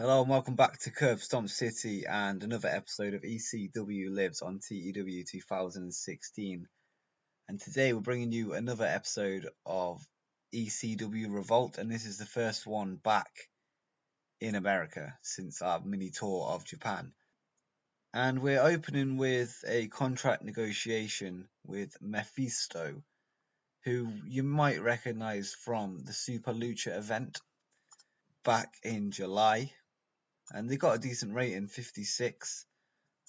Hello and welcome back to Curb Stomp City and another episode of ECW Lives on TEW 2016. And today we're bringing you another episode of ECW Revolt, and this is the first one back in America since our mini tour of Japan. And we're opening with a contract negotiation with Mephisto, who you might recognize from the Super Lucha event back in July and they got a decent rating, 56.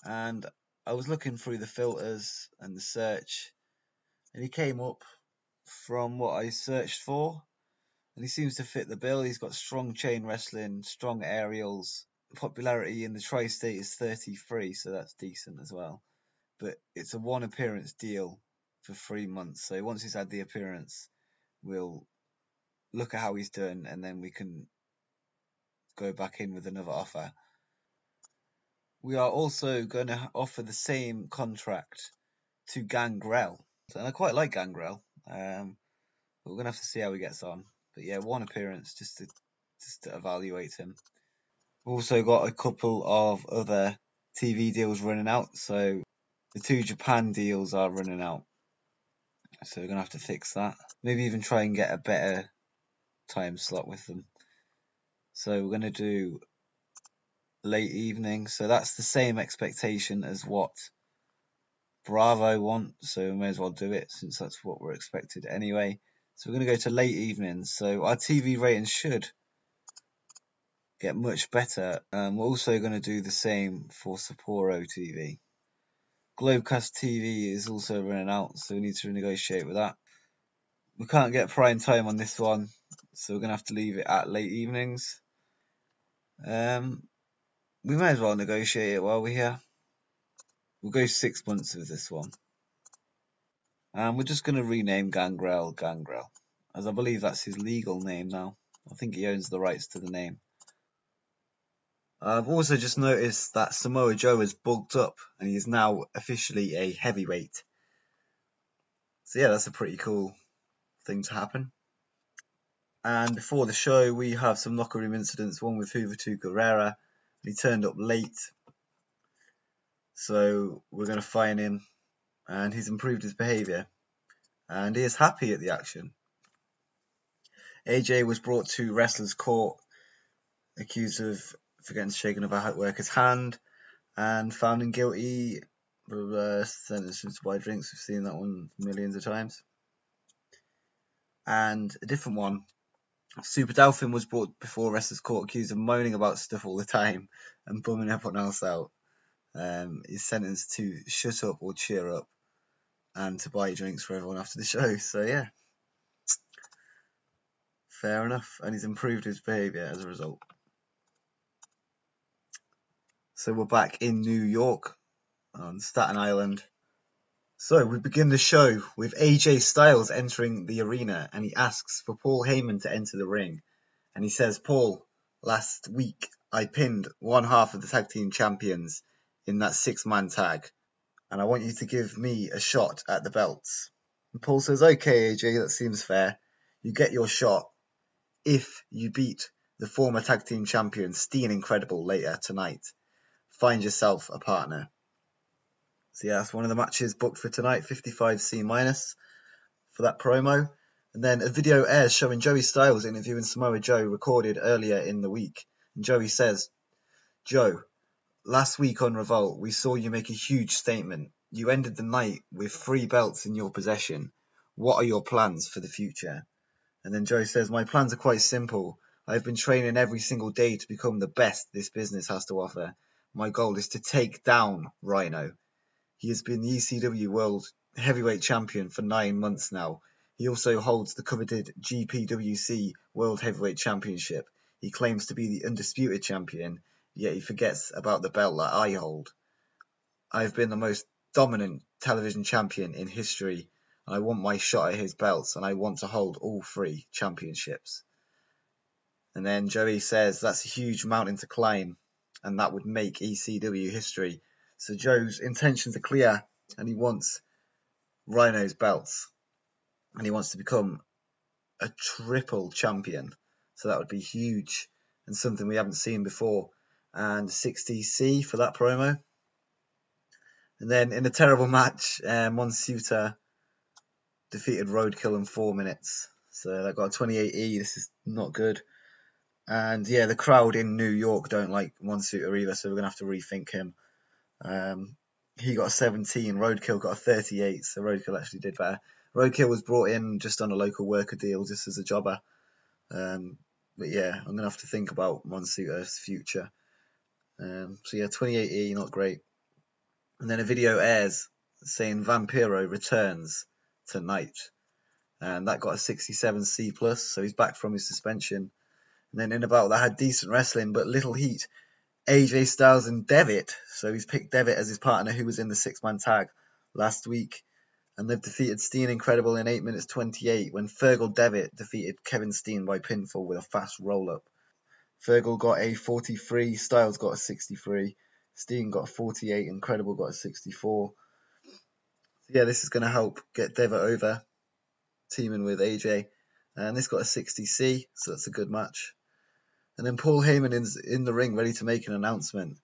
And I was looking through the filters and the search, and he came up from what I searched for, and he seems to fit the bill. He's got strong chain wrestling, strong aerials. Popularity in the tri-state is 33, so that's decent as well. But it's a one appearance deal for three months. So once he's had the appearance, we'll look at how he's done, and then we can go back in with another offer. We are also going to offer the same contract to Gangrel. And I quite like Gangrel. Um, we're going to have to see how he gets on. But yeah, one appearance just to just to evaluate him. We've also got a couple of other TV deals running out. So the two Japan deals are running out. So we're going to have to fix that. Maybe even try and get a better time slot with them. So we're going to do late evening. So that's the same expectation as what Bravo want. So we may as well do it since that's what we're expected anyway. So we're going to go to late evening. So our TV ratings should get much better. Um, we're also going to do the same for Sapporo TV. Globecast TV is also running out, so we need to renegotiate with that. We can't get prime time on this one, so we're going to have to leave it at late evenings. Um, we may as well negotiate it while we're here. We'll go six months with this one. And we're just going to rename Gangrel Gangrel, as I believe that's his legal name now. I think he owns the rights to the name. I've also just noticed that Samoa Joe has bulked up and he's now officially a heavyweight. So yeah, that's a pretty cool thing to happen. And before the show, we have some locker room incidents. One with Juventud Guerrera. He turned up late. So we're going to fine him. And he's improved his behaviour. And he is happy at the action. AJ was brought to Wrestler's Court, accused of forgetting to shake another worker's hand, and found him guilty, uh, sentenced to buy drinks. We've seen that one millions of times. And a different one Super Dolphin was brought before Wrestlers Court accused of moaning about stuff all the time and bumming everyone else out. Um, he's sentenced to shut up or cheer up and to buy drinks for everyone after the show. So, yeah. Fair enough. And he's improved his behaviour as a result. So, we're back in New York on Staten Island. So we begin the show with AJ Styles entering the arena and he asks for Paul Heyman to enter the ring. And he says, Paul, last week I pinned one half of the tag team champions in that six man tag. And I want you to give me a shot at the belts. And Paul says, okay, AJ, that seems fair. You get your shot if you beat the former tag team champion Steen Incredible later tonight. Find yourself a partner. So yeah, that's one of the matches booked for tonight, 55C minus for that promo. And then a video airs showing Joey Styles interviewing Samoa Joe recorded earlier in the week. And Joey says, Joe, last week on Revolt, we saw you make a huge statement. You ended the night with three belts in your possession. What are your plans for the future? And then Joe says, My plans are quite simple. I've been training every single day to become the best this business has to offer. My goal is to take down Rhino. He has been the ECW World Heavyweight Champion for nine months now. He also holds the coveted GPWC World Heavyweight Championship. He claims to be the undisputed champion, yet he forgets about the belt that I hold. I have been the most dominant television champion in history, and I want my shot at his belts, and I want to hold all three championships. And then Joey says that's a huge mountain to climb, and that would make ECW history. So Joe's intentions are clear, and he wants Rhino's belts, and he wants to become a triple champion. So that would be huge. and something we haven't seen before. And 60C for that promo. And then in a terrible match, uh, Monsuta defeated Roadkill in four minutes. So that got a 28E. This is not good. And yeah, the crowd in New York don't like Monsuta either, so we're gonna have to rethink him. Um, he got a 17. Roadkill got a 38. So Roadkill actually did better. Roadkill was brought in just on a local worker deal, just as a jobber. Um, but yeah, I'm gonna have to think about Monsuta's future. Um, so yeah, 28E, not great. And then a video airs saying Vampiro returns tonight, and that got a 67 C plus, so he's back from his suspension. And then in about that had decent wrestling, but little heat. AJ Styles and Devitt, so he's picked Devitt as his partner, who was in the six man tag last week and they've defeated Steen Incredible in 8 minutes 28 when Fergal Devitt defeated Kevin Steen by pinfall with a fast roll up. Fergal got a 43, Styles got a 63, Steen got a 48, Incredible got a 64. Yeah, this is going to help get Devitt over, teaming with AJ. And this got a 60C, so that's a good match. And then Paul Heyman is in the ring ready to make an announcement.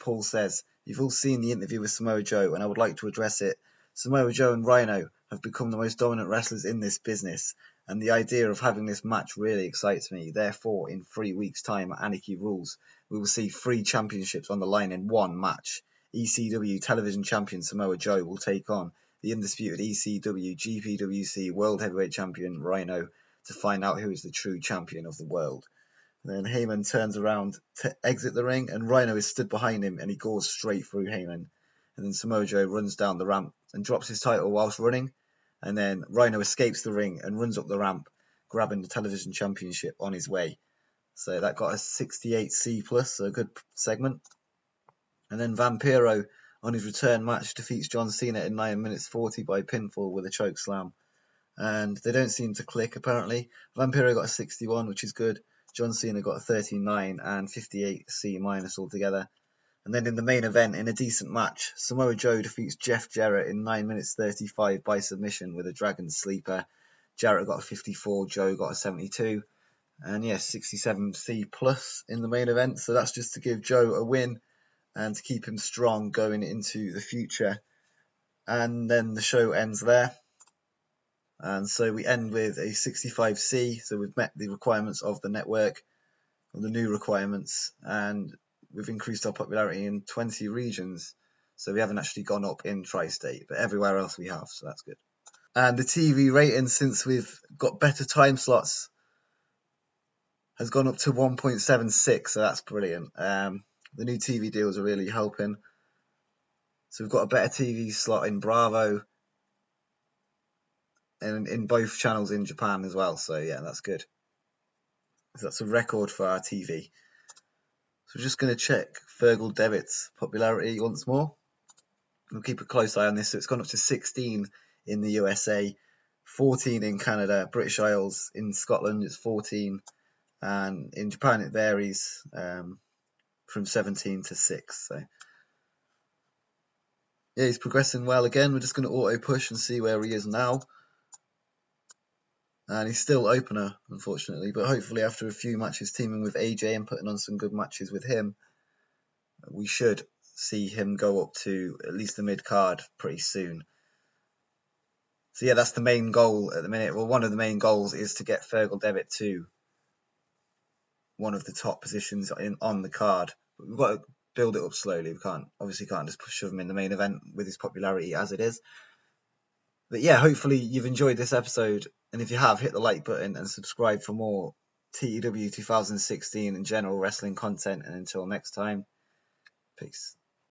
Paul says, You've all seen the interview with Samoa Joe, and I would like to address it Samoa Joe and Rhino have become the most dominant wrestlers in this business, and the idea of having this match really excites me. Therefore, in three weeks' time at Anarchy Rulz, we will see three championships on the line in one match. ECW Television Champion Samoa Joe will take on the undisputed ECW GPWC World Heavyweight Champion Rhino to find out who is the true champion of the world. And then Heyman turns around to exit the ring, and Rhino is stood behind him, and he goes straight through Heyman. And then Samoa Joe runs down the ramp and drops his title whilst running. And then Rhino escapes the ring and runs up the ramp, grabbing the television championship on his way. So that got a 68C plus, so a good segment. And then Vampiro on his return match defeats John Cena in 9 minutes 40 by pinfall with a choke slam. And they don't seem to click apparently. Vampiro got a 61, which is good. John Cena got a 39 and 58 C minus altogether. And then in the main event, in a decent match, Samoa Joe defeats Jeff Jarrett in 9 minutes 35 by submission with a Dragon Sleeper. Jarrett got a 54, Joe got a 72. And yes, yeah, 67C plus in the main event. So that's just to give Joe a win and to keep him strong going into the future. And then the show ends there. And so we end with a 65C. So we've met the requirements of the network, or the new requirements. And we've increased our popularity in 20 regions. So we haven't actually gone up in tri-state, but everywhere else we have, so that's good. And the TV rating since we've got better time slots has gone up to 1.76, so that's brilliant. Um, the new TV deals are really helping. So we've got a better TV slot in Bravo and in both channels in Japan as well. So yeah, that's good. So that's a record for our TV. So we're just going to check Fergal Devitt's popularity once more. We'll keep a close eye on this. So it's gone up to 16 in the USA, 14 in Canada, British Isles, in Scotland it's 14, and in Japan it varies um, from 17 to 6. So yeah, he's progressing well again. We're just going to auto push and see where he is now and he's still opener, unfortunately. But hopefully, after a few matches teaming with AJ and putting on some good matches with him, we should see him go up to at least the mid card pretty soon. So yeah, that's the main goal at the minute. Well, one of the main goals is to get Fergal Devitt to one of the top positions in, on the card. But we've got to build it up slowly. We can't obviously can't just shove him in the main event with his popularity as it is. But yeah, hopefully you've enjoyed this episode and if you have, hit the like button and subscribe for more TEW 2016 and general wrestling content. And until next time, peace.